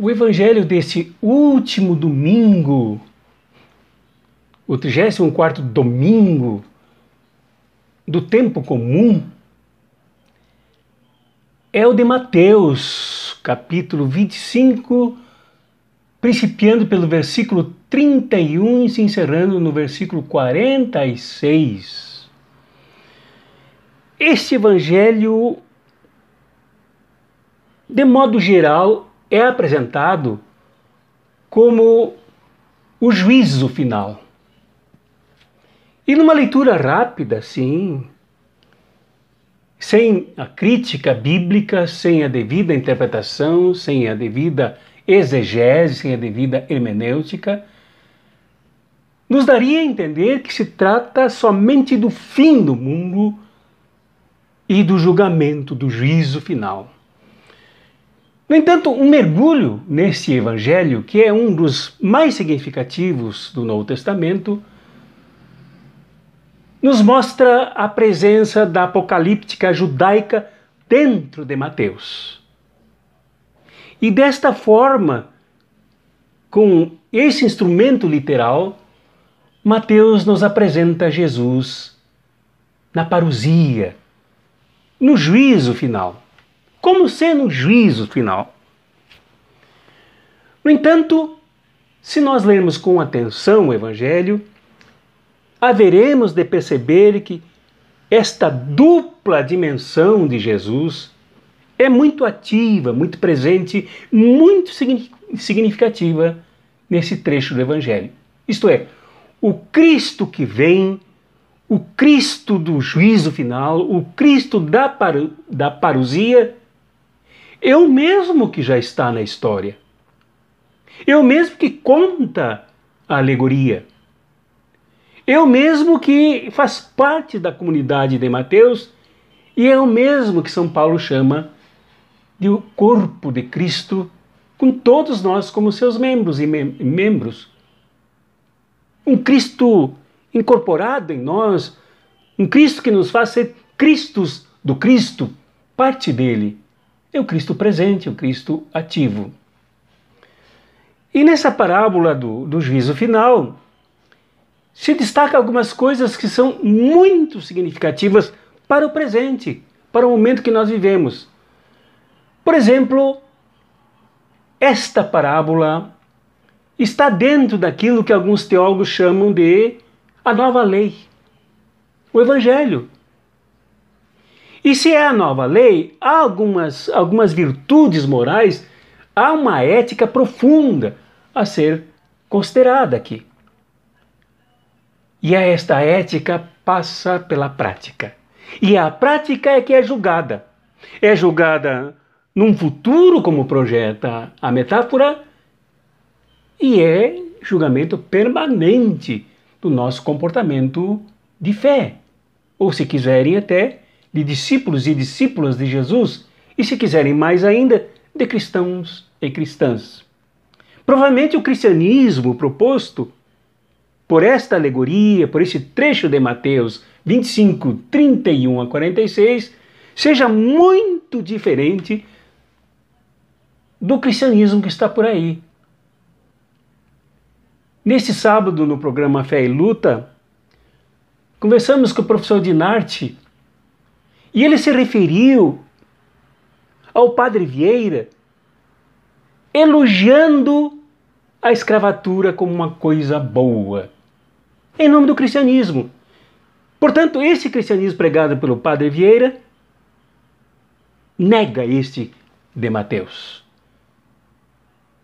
O evangelho desse último domingo, o 34 domingo do tempo comum, é o de Mateus, capítulo 25, principiando pelo versículo 31 e se encerrando no versículo 46. Este evangelho, de modo geral, é apresentado como o juízo final. E numa leitura rápida, sim, sem a crítica bíblica, sem a devida interpretação, sem a devida exegese, sem a devida hermenêutica, nos daria a entender que se trata somente do fim do mundo e do julgamento, do juízo final. No entanto, um mergulho nesse evangelho, que é um dos mais significativos do Novo Testamento, nos mostra a presença da apocalíptica judaica dentro de Mateus. E desta forma, com esse instrumento literal, Mateus nos apresenta Jesus na parousia, no juízo final como sendo o juízo final. No entanto, se nós lermos com atenção o Evangelho, haveremos de perceber que esta dupla dimensão de Jesus é muito ativa, muito presente, muito significativa nesse trecho do Evangelho. Isto é, o Cristo que vem, o Cristo do juízo final, o Cristo da, paru da parousia o mesmo que já está na história. O mesmo que conta a alegoria. O mesmo que faz parte da comunidade de Mateus e o mesmo que São Paulo chama de o corpo de Cristo, com todos nós como seus membros e mem membros. Um Cristo incorporado em nós, um Cristo que nos faz ser Cristos do Cristo, parte dele é o Cristo presente, o Cristo ativo. E nessa parábola do, do juízo final, se destaca algumas coisas que são muito significativas para o presente, para o momento que nós vivemos. Por exemplo, esta parábola está dentro daquilo que alguns teólogos chamam de a nova lei, o Evangelho. E se é a nova lei, há algumas, algumas virtudes morais, há uma ética profunda a ser considerada aqui. E esta ética passa pela prática. E a prática é que é julgada. É julgada num futuro, como projeta a metáfora, e é julgamento permanente do nosso comportamento de fé. Ou, se quiserem, até de discípulos e discípulas de Jesus e, se quiserem mais ainda, de cristãos e cristãs. Provavelmente o cristianismo proposto por esta alegoria, por esse trecho de Mateus 25, 31 a 46, seja muito diferente do cristianismo que está por aí. Neste sábado, no programa Fé e Luta, conversamos com o professor Dinarte e ele se referiu ao padre Vieira elogiando a escravatura como uma coisa boa, em nome do cristianismo. Portanto, esse cristianismo pregado pelo padre Vieira nega este de Mateus,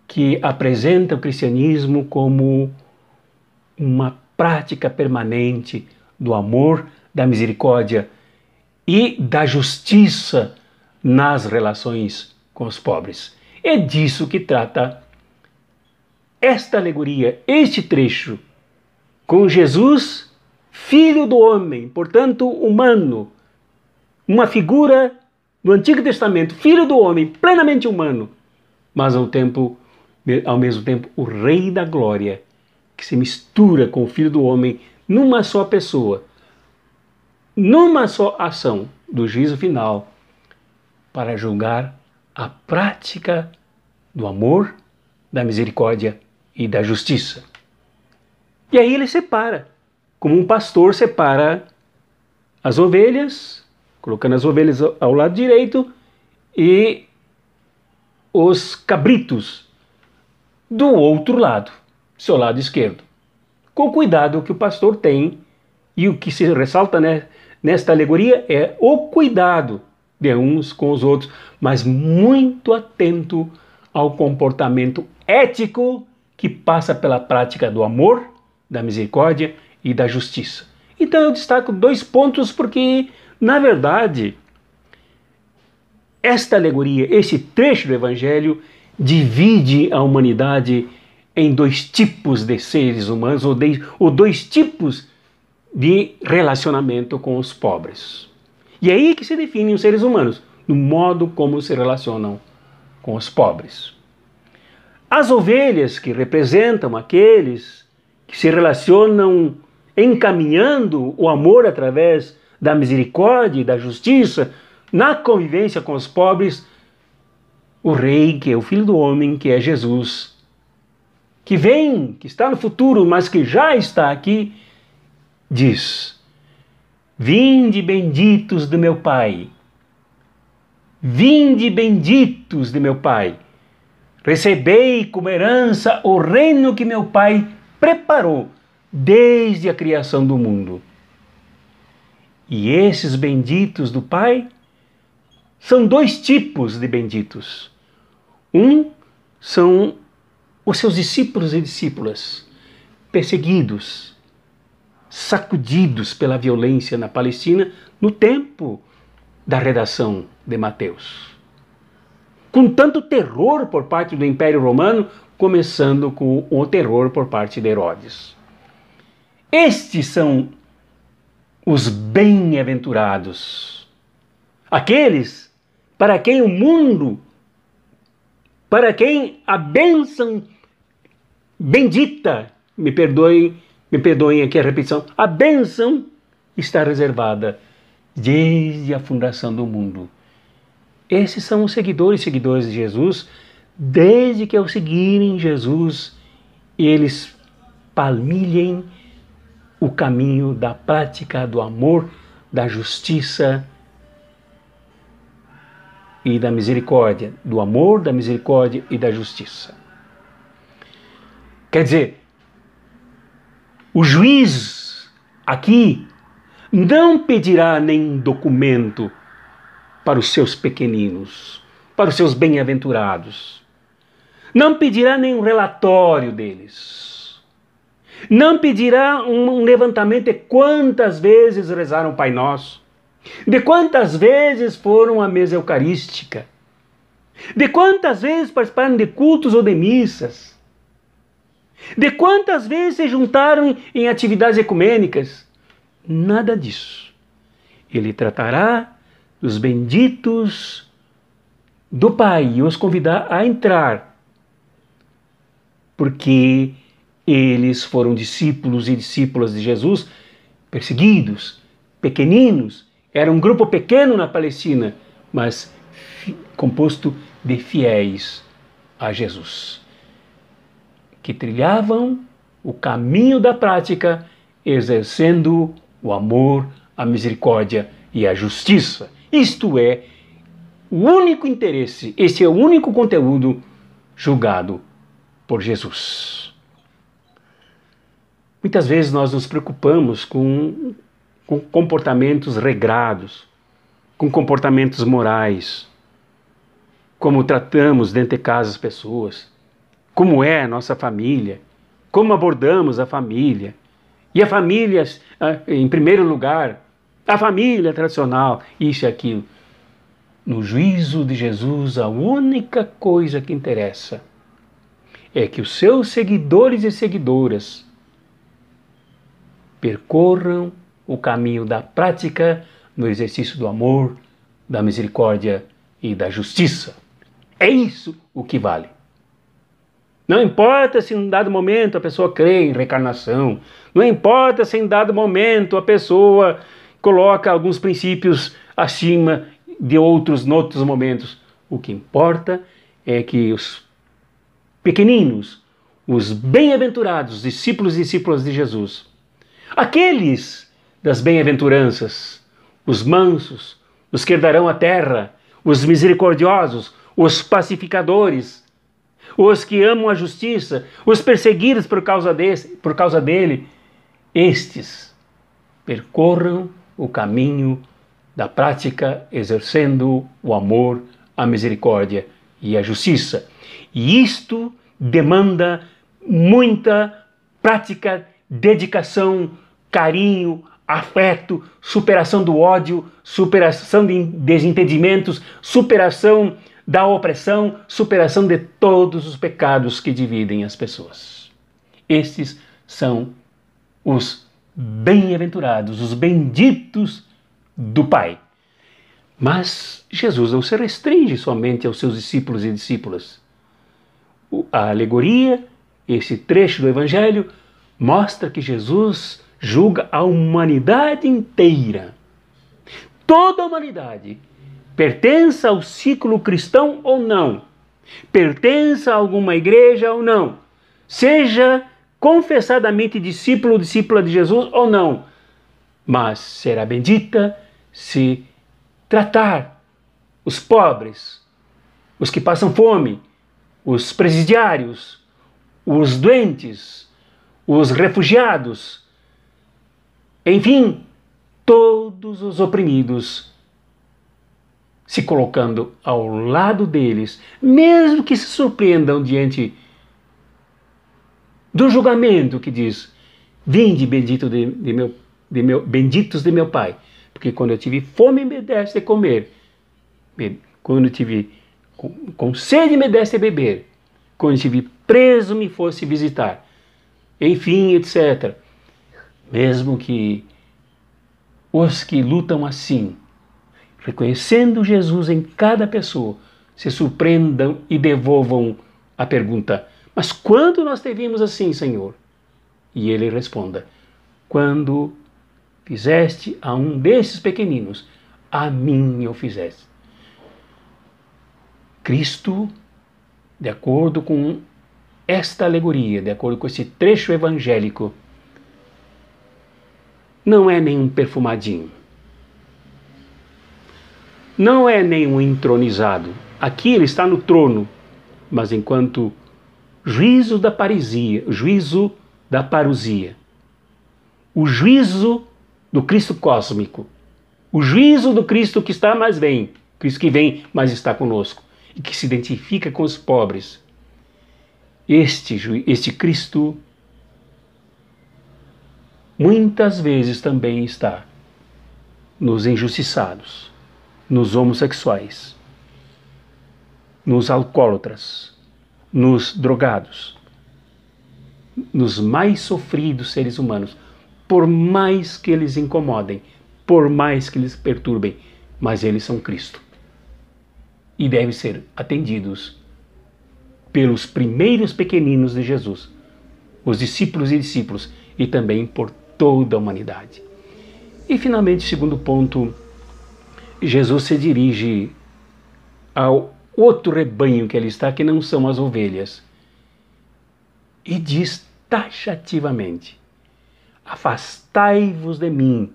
que apresenta o cristianismo como uma prática permanente do amor, da misericórdia e da justiça nas relações com os pobres. É disso que trata esta alegoria, este trecho, com Jesus, filho do homem, portanto humano, uma figura do Antigo Testamento, filho do homem, plenamente humano, mas ao tempo ao mesmo tempo o rei da glória, que se mistura com o filho do homem numa só pessoa numa só ação do juízo final para julgar a prática do amor, da misericórdia e da justiça. E aí ele separa, como um pastor separa as ovelhas, colocando as ovelhas ao lado direito e os cabritos do outro lado, seu lado esquerdo. Com o cuidado que o pastor tem, e o que se ressalta né, nesta alegoria é o cuidado de uns com os outros, mas muito atento ao comportamento ético que passa pela prática do amor, da misericórdia e da justiça. Então eu destaco dois pontos porque, na verdade, esta alegoria, esse trecho do Evangelho, divide a humanidade em dois tipos de seres humanos, ou, de, ou dois tipos de relacionamento com os pobres. E é aí que se definem os seres humanos, no modo como se relacionam com os pobres. As ovelhas, que representam aqueles que se relacionam encaminhando o amor através da misericórdia e da justiça, na convivência com os pobres, o Rei, que é o Filho do Homem, que é Jesus, que vem, que está no futuro, mas que já está aqui, diz: Vinde benditos do meu Pai, vinde benditos de meu Pai, recebei como herança o reino que meu Pai preparou desde a criação do mundo. E esses benditos do Pai são dois tipos de benditos. Um são os seus discípulos e discípulas, perseguidos, sacudidos pela violência na Palestina no tempo da redação de Mateus. Com tanto terror por parte do Império Romano, começando com o terror por parte de Herodes. Estes são os bem-aventurados, aqueles para quem o mundo, para quem a bênção bendita, me perdoem, me perdoem aqui a repetição, a bênção está reservada desde a fundação do mundo. Esses são os seguidores e seguidores de Jesus, desde que ao seguirem Jesus, eles palmilhem o caminho da prática do amor, da justiça e da misericórdia, do amor, da misericórdia e da justiça. Quer dizer, o juiz aqui não pedirá nenhum documento para os seus pequeninos, para os seus bem-aventurados. Não pedirá nenhum relatório deles não pedirá um levantamento de quantas vezes rezaram o Pai Nosso, de quantas vezes foram à mesa eucarística, de quantas vezes participaram de cultos ou de missas, de quantas vezes se juntaram em atividades ecumênicas. Nada disso. Ele tratará dos benditos do Pai e os convidar a entrar, porque eles foram discípulos e discípulas de Jesus, perseguidos, pequeninos. Era um grupo pequeno na Palestina, mas composto de fiéis a Jesus, que trilhavam o caminho da prática, exercendo o amor, a misericórdia e a justiça. Isto é o único interesse, esse é o único conteúdo julgado por Jesus. Muitas vezes nós nos preocupamos com, com comportamentos regrados, com comportamentos morais, como tratamos dentro de casa as pessoas, como é a nossa família, como abordamos a família. E a família, ah, em primeiro lugar, a família tradicional, isso e aquilo. No juízo de Jesus, a única coisa que interessa é que os seus seguidores e seguidoras percorram o caminho da prática no exercício do amor, da misericórdia e da justiça. É isso o que vale. Não importa se em dado momento a pessoa crê em reencarnação, não importa se em dado momento a pessoa coloca alguns princípios acima de outros em outros momentos. O que importa é que os pequeninos, os bem-aventurados discípulos e discípulas de Jesus. Aqueles das bem-aventuranças, os mansos, os que herdarão a terra, os misericordiosos, os pacificadores, os que amam a justiça, os perseguidos por causa, desse, por causa dele, estes percorram o caminho da prática exercendo o amor, a misericórdia e a justiça. E isto demanda muita prática, dedicação, carinho, afeto, superação do ódio, superação de desentendimentos, superação da opressão, superação de todos os pecados que dividem as pessoas. Estes são os bem-aventurados, os benditos do Pai. Mas Jesus não se restringe somente aos seus discípulos e discípulas. A alegoria, esse trecho do Evangelho, mostra que Jesus julga a humanidade inteira. Toda a humanidade, pertença ao ciclo cristão ou não, pertença a alguma igreja ou não, seja confessadamente discípulo ou discípula de Jesus ou não, mas será bendita se tratar os pobres, os que passam fome, os presidiários, os doentes, os refugiados, enfim, todos os oprimidos, se colocando ao lado deles, mesmo que se surpreendam diante do julgamento que diz: Vinde, bendito de, de meu, de meu, benditos de meu Pai, porque quando eu tive fome me deste de comer, quando eu tive com, com sede me deste de beber, quando eu estive preso me fosse visitar, enfim, etc. Mesmo que os que lutam assim, reconhecendo Jesus em cada pessoa, se surpreendam e devolvam a pergunta: Mas quando nós te vimos assim, Senhor? E ele responda: Quando fizeste a um desses pequeninos, a mim o fizeste. Cristo, de acordo com esta alegoria, de acordo com esse trecho evangélico, não é nenhum perfumadinho. Não é nenhum entronizado. Aqui ele está no trono, mas enquanto juízo da paresia, juízo da parousia, o juízo do Cristo cósmico, o juízo do Cristo que está mais vem, Cristo que vem, mas está conosco e que se identifica com os pobres. Este, este Cristo muitas vezes também está nos injustiçados, nos homossexuais, nos alcoólatras, nos drogados, nos mais sofridos seres humanos, por mais que eles incomodem, por mais que eles perturbem, mas eles são Cristo. E devem ser atendidos pelos primeiros pequeninos de Jesus, os discípulos e discípulos, e também por toda a humanidade. E finalmente, segundo ponto, Jesus se dirige ao outro rebanho que ali está, que não são as ovelhas, e diz taxativamente: Afastai-vos de mim,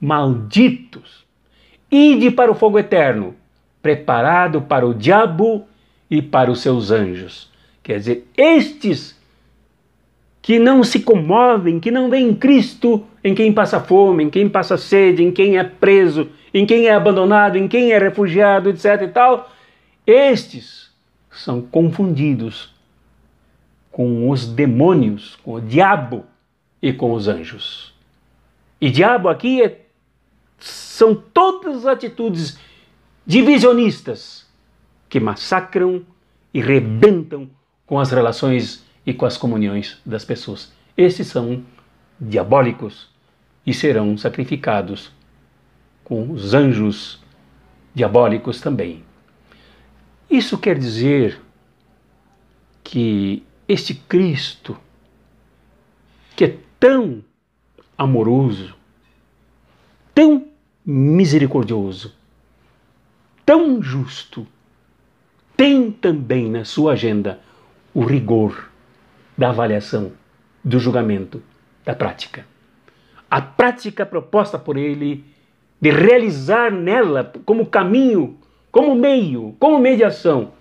malditos, ide para o fogo eterno, preparado para o diabo e para os seus anjos. Quer dizer, estes que não se comovem, que não veem Cristo em quem passa fome, em quem passa sede, em quem é preso, em quem é abandonado, em quem é refugiado, etc e tal, estes são confundidos com os demônios, com o diabo e com os anjos. E diabo aqui é, são todas as atitudes divisionistas que massacram e rebentam com as relações e com as comunhões das pessoas. Esses são diabólicos e serão sacrificados com os anjos diabólicos também. Isso quer dizer que este Cristo, que é tão amoroso, tão misericordioso, tão justo, tem também na sua agenda o rigor da avaliação, do julgamento, da prática. A prática proposta por ele de realizar nela como caminho, como meio, como mediação,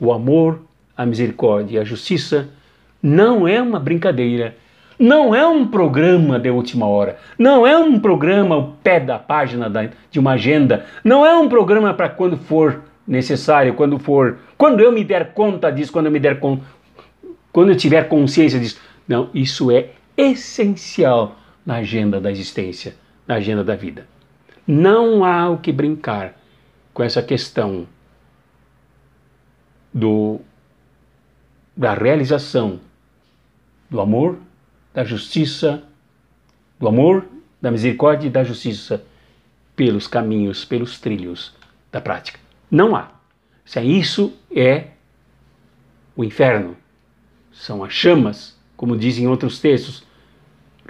o amor, a misericórdia e a justiça, não é uma brincadeira, não é um programa de última hora, não é um programa ao pé da página da, de uma agenda, não é um programa para quando for necessário, quando for, quando eu me der conta disso, quando eu me der con, quando eu tiver consciência disso. Não, isso é essencial na agenda da existência, na agenda da vida. Não há o que brincar com essa questão do da realização do amor, da justiça, do amor, da misericórdia e da justiça pelos caminhos, pelos trilhos da prática. Não há. Se é isso é o inferno. São as chamas, como dizem outros textos,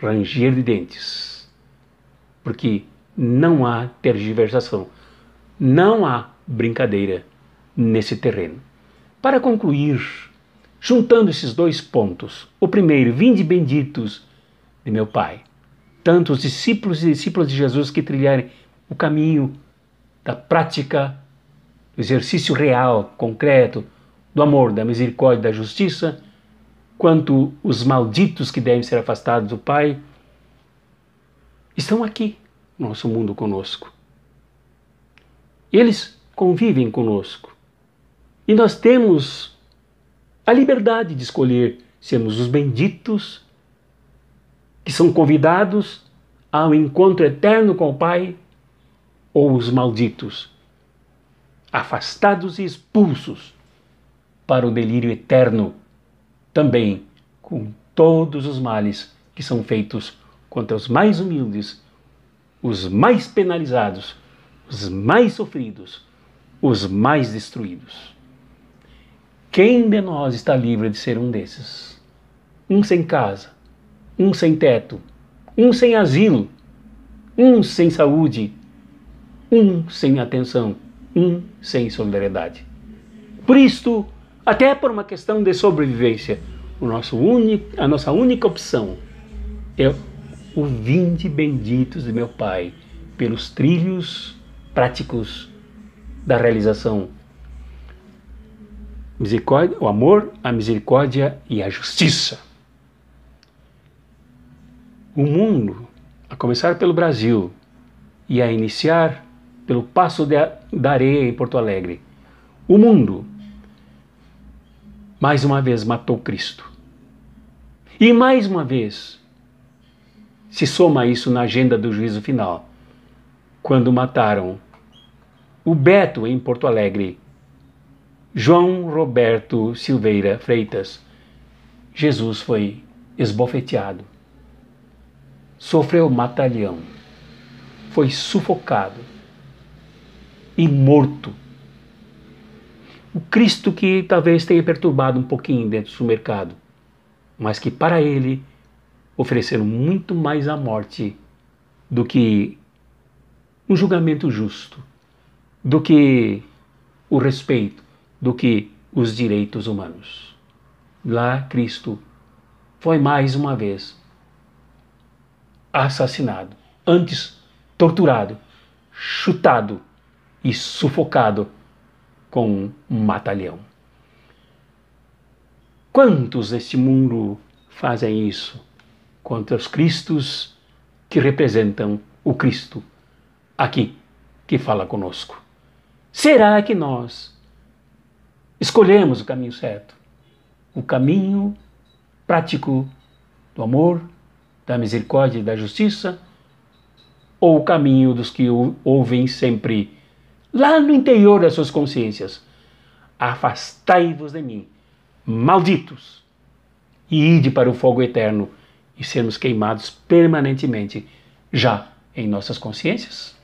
ranger de dentes. Porque não há tergiversação, não há brincadeira nesse terreno. Para concluir, juntando esses dois pontos, o primeiro, vinde benditos de meu Pai, tanto os discípulos e discípulas de Jesus que trilharem o caminho da prática, do exercício real, concreto, do amor, da misericórdia, da justiça, quanto os malditos que devem ser afastados do Pai, estão aqui nosso mundo conosco. Eles convivem conosco. E nós temos a liberdade de escolher sermos os benditos, que são convidados ao encontro eterno com o Pai, ou os malditos, afastados e expulsos para o delírio eterno, também com todos os males que são feitos contra os mais humildes os mais penalizados, os mais sofridos, os mais destruídos. Quem de nós está livre de ser um desses? Um sem casa, um sem teto, um sem asilo, um sem saúde, um sem atenção, um sem solidariedade. Por isto, até por uma questão de sobrevivência, o nosso a nossa única opção é o vinde benditos de meu Pai, pelos trilhos práticos da realização. Misericórdia, o amor, a misericórdia e a justiça. O mundo, a começar pelo Brasil e a iniciar pelo Passo de, da Areia em Porto Alegre, o mundo mais uma vez matou Cristo. E mais uma vez se soma isso na agenda do juízo final, quando mataram o Beto em Porto Alegre, João Roberto Silveira Freitas, Jesus foi esbofeteado, sofreu matalhão, foi sufocado e morto. O Cristo que talvez tenha perturbado um pouquinho dentro do mercado, mas que para ele ofereceram muito mais a morte do que um julgamento justo, do que o respeito, do que os direitos humanos. Lá, Cristo foi mais uma vez assassinado, antes torturado, chutado e sufocado com um matalhão. Quantos deste mundo fazem isso? Contra os Cristos que representam o Cristo aqui que fala conosco. Será que nós escolhemos o caminho certo? O caminho prático do amor, da misericórdia e da justiça? Ou o caminho dos que ouvem sempre lá no interior das suas consciências? Afastai-vos de mim, malditos, e ide para o fogo eterno e sermos queimados permanentemente já em nossas consciências?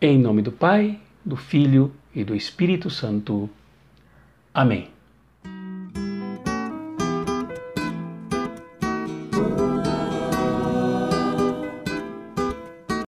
Em nome do Pai, do Filho e do Espírito Santo. Amém.